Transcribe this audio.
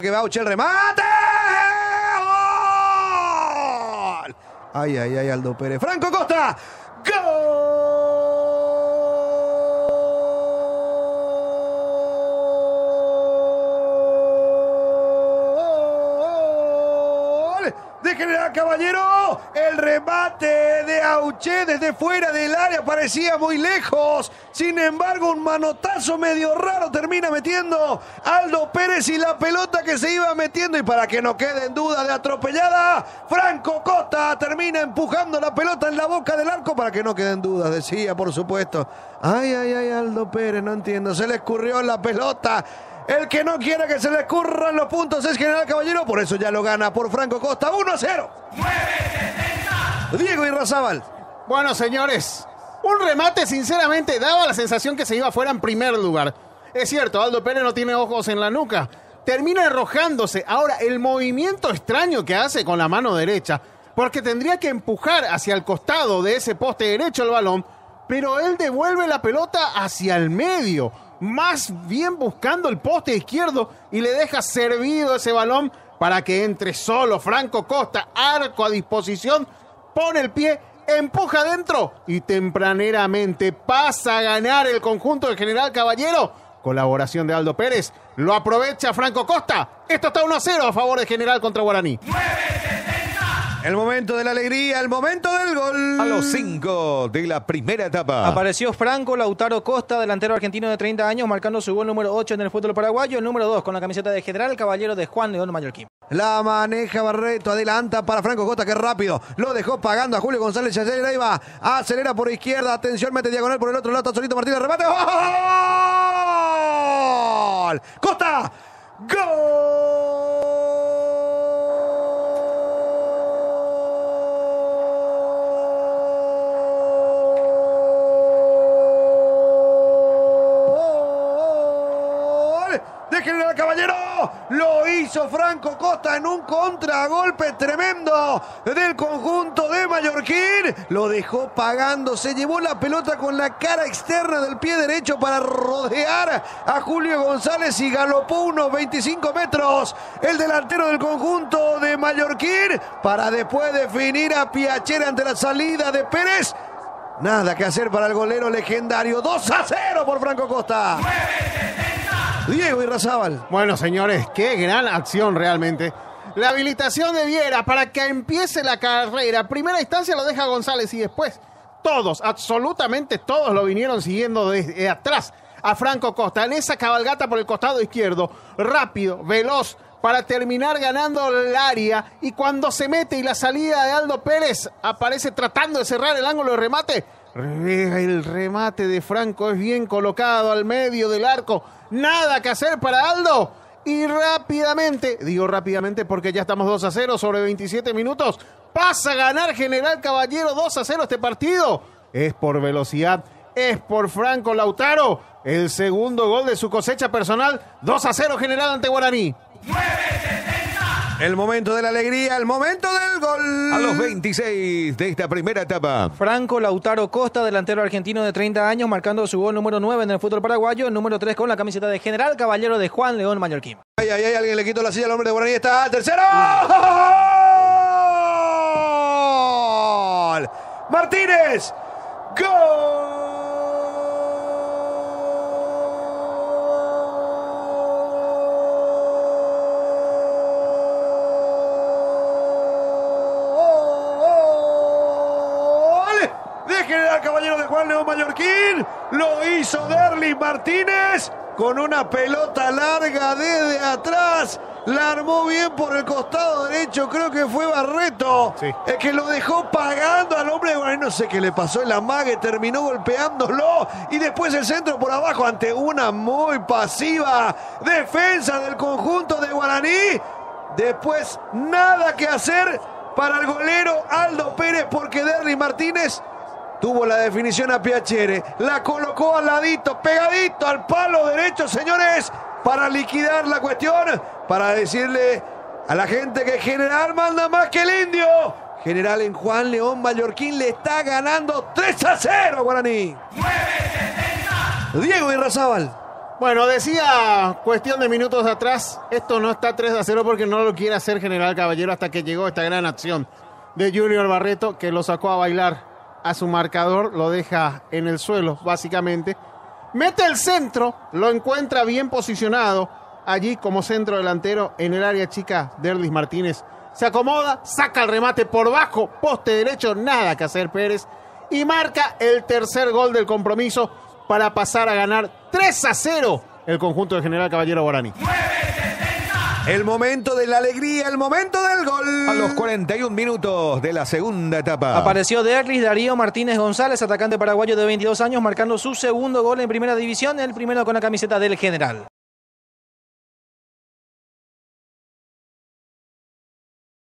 Que Bauche el remate. ¡Gol! Ay, ay, ay, Aldo Pérez. Franco Costa. Caballero. El remate de Auché desde fuera del área parecía muy lejos. Sin embargo, un manotazo medio raro termina metiendo Aldo Pérez y la pelota que se iba metiendo. Y para que no quede en duda de atropellada, Franco Costa termina empujando la pelota en la boca del arco para que no queden dudas, decía, por supuesto. Ay, ay, ay, Aldo Pérez, no entiendo. Se le escurrió la pelota. El que no quiere que se le escurran los puntos es General Caballero, por eso ya lo gana por Franco Costa 1 a 0. Diego Irrazábal. Bueno, señores, un remate sinceramente daba la sensación que se iba fuera en primer lugar. Es cierto, Aldo Pérez no tiene ojos en la nuca. Termina arrojándose. Ahora, el movimiento extraño que hace con la mano derecha, porque tendría que empujar hacia el costado de ese poste derecho el balón, pero él devuelve la pelota hacia el medio, más bien buscando el poste izquierdo y le deja servido ese balón para que entre solo Franco Costa, arco a disposición, pone el pie, empuja adentro y tempraneramente pasa a ganar el conjunto del General Caballero. Colaboración de Aldo Pérez. Lo aprovecha Franco Costa. Esto está 1 a 0 a favor de General contra Guaraní. El momento de la alegría, el momento del gol. A los 5 de la primera etapa. Apareció Franco Lautaro Costa, delantero argentino de 30 años, marcando su gol número 8 en el fútbol paraguayo, el número 2 con la camiseta de General Caballero de Juan León Mallorquín. La maneja Barreto, adelanta para Franco Costa, que rápido. Lo dejó pagando a Julio González Yayer, ahí va. Acelera por izquierda, atención, mete diagonal por el otro lado, está solito Martínez, remate. ¡Gol! Costa, gol General Caballero. Lo hizo Franco Costa en un contragolpe tremendo del conjunto de Mallorquín. Lo dejó pagando, se llevó la pelota con la cara externa del pie derecho para rodear a Julio González y galopó unos 25 metros el delantero del conjunto de Mallorquín para después definir a Piachera ante la salida de Pérez. Nada que hacer para el golero legendario. 2 a 0 por Franco Costa. Diego Irrazábal. Bueno, señores, qué gran acción realmente. La habilitación de Viera para que empiece la carrera. Primera instancia lo deja González y después todos, absolutamente todos lo vinieron siguiendo desde atrás a Franco Costa en esa cabalgata por el costado izquierdo. Rápido, veloz, para terminar ganando el área. Y cuando se mete y la salida de Aldo Pérez aparece tratando de cerrar el ángulo de remate. El remate de Franco es bien colocado al medio del arco. Nada que hacer para Aldo. Y rápidamente, digo rápidamente porque ya estamos 2 a 0 sobre 27 minutos, pasa a ganar General Caballero 2 a 0 este partido. Es por velocidad, es por Franco Lautaro. El segundo gol de su cosecha personal, 2 a 0 General ante Guaraní. El momento de la alegría, el momento gol. A los 26 de esta primera etapa. Franco Lautaro Costa, delantero argentino de 30 años, marcando su gol número 9 en el fútbol paraguayo, el número 3 con la camiseta de General Caballero de Juan León Mallorquín. Ay, ay, ay, alguien le quitó la silla al hombre de Guaraní. Está tercero. ¡Gol! Martínez. ¡Gol! Caballero de Juan León Mallorquín. Lo hizo Derly Martínez con una pelota larga desde atrás. La armó bien por el costado derecho, creo que fue Barreto. Sí. Es que lo dejó pagando al hombre de Guaraní. No sé qué le pasó en la mague, terminó golpeándolo. Y después el centro por abajo ante una muy pasiva defensa del conjunto de Guaraní. Después nada que hacer para el golero Aldo Pérez porque Derry Martínez tuvo la definición a Piachere. La colocó al ladito, pegadito al palo derecho, señores, para liquidar la cuestión, para decirle a la gente que General manda más que el indio. General en Juan León Mallorquín le está ganando 3 a 0 a Guaraní. Diego Irrazábal. Bueno, decía cuestión de minutos atrás, esto no está 3 a 0 porque no lo quiere hacer General Caballero hasta que llegó esta gran acción de Junior Barreto que lo sacó a bailar a su marcador, lo deja en el suelo básicamente. Mete el centro, lo encuentra bien posicionado allí como centro delantero en el área chica de Erlis Martínez. Se acomoda, saca el remate por bajo, poste derecho, nada que hacer Pérez y marca el tercer gol del compromiso para pasar a ganar 3 a 0 el conjunto de General Caballero Guaraní. El momento de la alegría, el momento del gol. A los 41 minutos de la segunda etapa. Apareció Derlis Darío Martínez González, atacante paraguayo de 22 años, marcando su segundo gol en primera división, el primero con la camiseta del general.